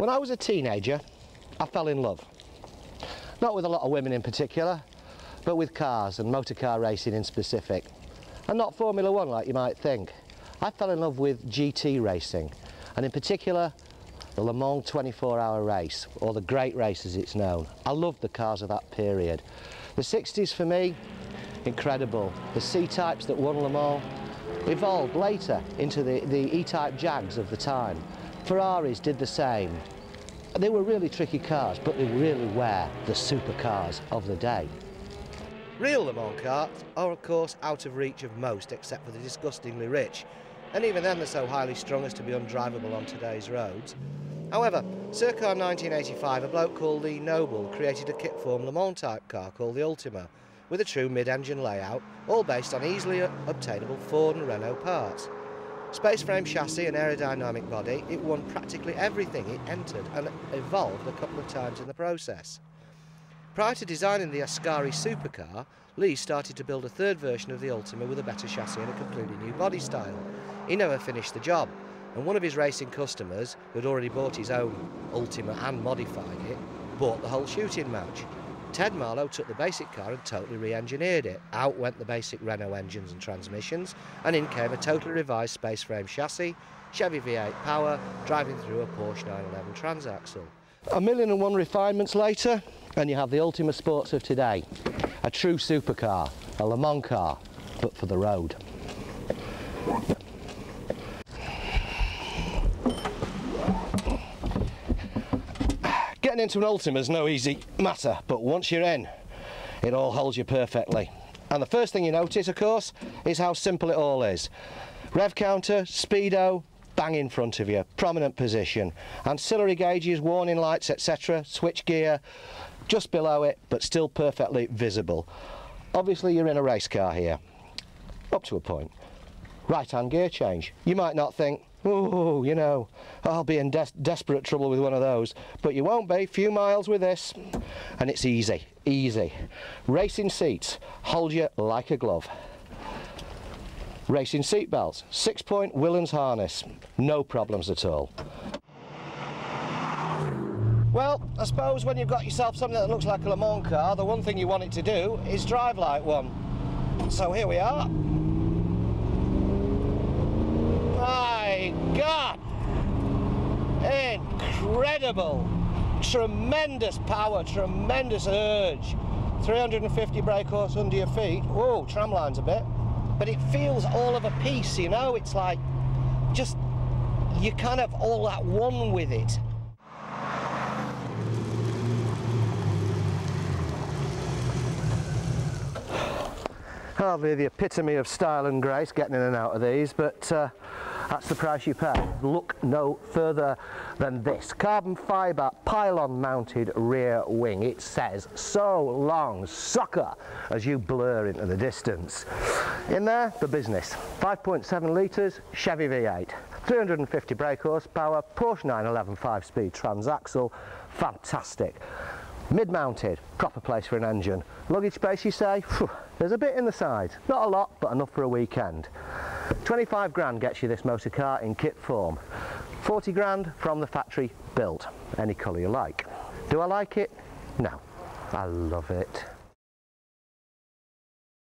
When I was a teenager, I fell in love. Not with a lot of women in particular, but with cars and motor car racing in specific. And not Formula One like you might think. I fell in love with GT racing, and in particular, the Le Mans 24-hour race, or the Great Race as it's known. I loved the cars of that period. The 60s for me, incredible. The C-types that won Le Mans evolved later into the, the E-type Jags of the time. Ferraris did the same. They were really tricky cars, but they really were the supercars of the day. Real Le Mans cars are of course out of reach of most except for the disgustingly rich, and even then they're so highly strung as to be undrivable on today's roads. However, circa 1985 a bloke called Lee Noble created a kit form Le Mans type car called the Ultima, with a true mid-engine layout, all based on easily obtainable Ford and Renault parts. Space frame chassis and aerodynamic body, it won practically everything it entered and evolved a couple of times in the process. Prior to designing the Ascari supercar, Lee started to build a third version of the Ultima with a better chassis and a completely new body style. He never finished the job, and one of his racing customers, who had already bought his own Ultima and modified it, bought the whole shooting match. Ted Marlow took the basic car and totally re-engineered it. Out went the basic Renault engines and transmissions, and in came a totally revised space frame chassis, Chevy V8 power, driving through a Porsche 911 transaxle. A million and one refinements later, and you have the Ultima Sports of today. A true supercar, a Le Mans car, but for the road. Getting into an Ultima is no easy matter, but once you're in, it all holds you perfectly. And the first thing you notice, of course, is how simple it all is. Rev counter, speedo, bang in front of you, prominent position. Ancillary gauges, warning lights, etc. Switch gear, just below it, but still perfectly visible. Obviously you're in a race car here, up to a point. Right hand gear change. You might not think, oh, you know, I'll be in des desperate trouble with one of those. But you won't be, few miles with this. And it's easy, easy. Racing seats hold you like a glove. Racing seat belts, six point Willans harness, no problems at all. Well, I suppose when you've got yourself something that looks like a Le Mans car, the one thing you want it to do is drive like one. So here we are. Incredible! Tremendous power, tremendous urge. 350 brake horse under your feet. Whoa, tramline's a bit. But it feels all of a piece, you know? It's like, just, you're kind of all at one with it. Hardly the epitome of style and grace getting in and out of these, but uh, that's the price you pay. Look no further than this. Carbon fibre pylon mounted rear wing. It says so long sucker as you blur into the distance. In there, the business. 5.7 litres, Chevy V8. 350 brake horsepower, Porsche 911 5-speed transaxle. Fantastic. Mid-mounted, proper place for an engine. Luggage space you say? There's a bit in the side. Not a lot, but enough for a weekend. 25 grand gets you this motor car in kit form. 40 grand from the factory built, any colour you like. Do I like it? No, I love it.